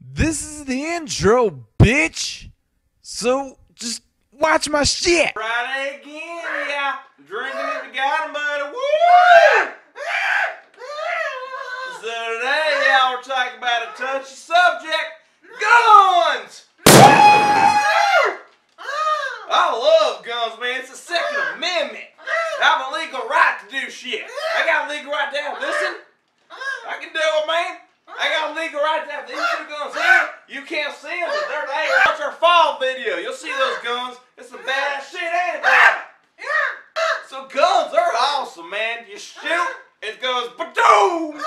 This is the intro, bitch. So just watch my shit. Friday again, yeah. Drinking if you got 'em, buddy. Woo! So today, y'all, we're talking about a touchy subject: guns. I love guns, man. It's the Second Amendment. I have a legal right to do shit. I got a legal right to have I can do it, man. I got a legal right to have these two guns here. You can't see them, but they're there. Watch our fall video. You'll see those guns. It's some badass shit, ain't it? So guns are awesome, man. You shoot, it goes ba-doom.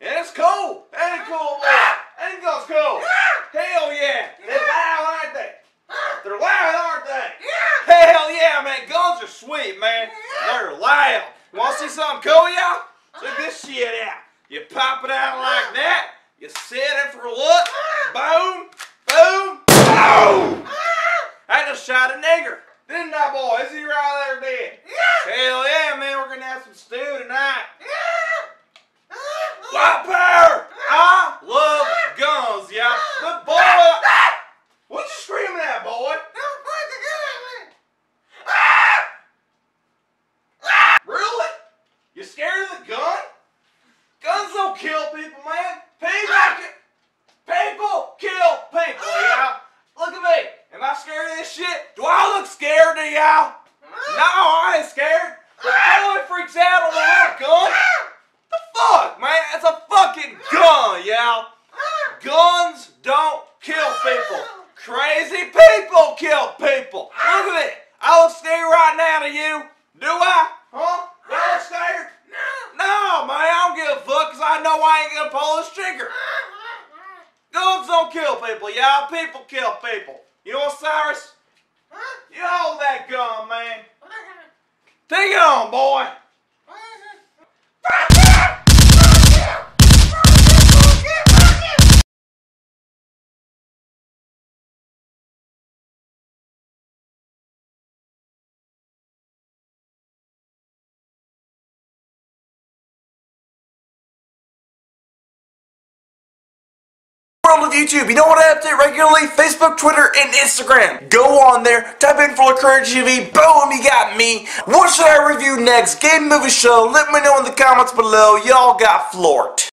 And it's cool. Ain't it cool, boy? Ain't guns cool? Hell yeah. They're loud, aren't they? They're loud, aren't they? Hell yeah, man. Guns are sweet, man. They're loud. Want to see something cool, y'all? Check this shit out. You pop it out like that. You set it for a look. Boom, boom, boom. I just shot a nigger. Didn't I, boy? Is he right there dead? Hell yeah, man. We're going to have some stew tonight. White power! I love guns, y'all. But boy, what you screaming at, boy? Really? You scared of the gun? Guns don't kill people, man. People, ki- people kill people, y'all. Look at me. Am I scared of this shit? Do I look scared to y'all? No, I ain't scared. The boy freaks out on the gun. The fuck, man? It's a fucking gun, y'all. Guns don't kill people. Crazy people kill people. Look at me. I look scared right now to you. Do I? Huh? I look scared? No, No, man, I don't give a fuck because I know I ain't gonna pull this trigger. Guns don't kill people, y'all. People kill people. You know what, Cyrus? You hold that gun, man. Take it on, boy. world of YouTube. You know what I update regularly? Facebook, Twitter, and Instagram. Go on there, type in FlorkertaTV, boom, you got me. What should I review next? Game, movie, show? Let me know in the comments below. Y'all got floored.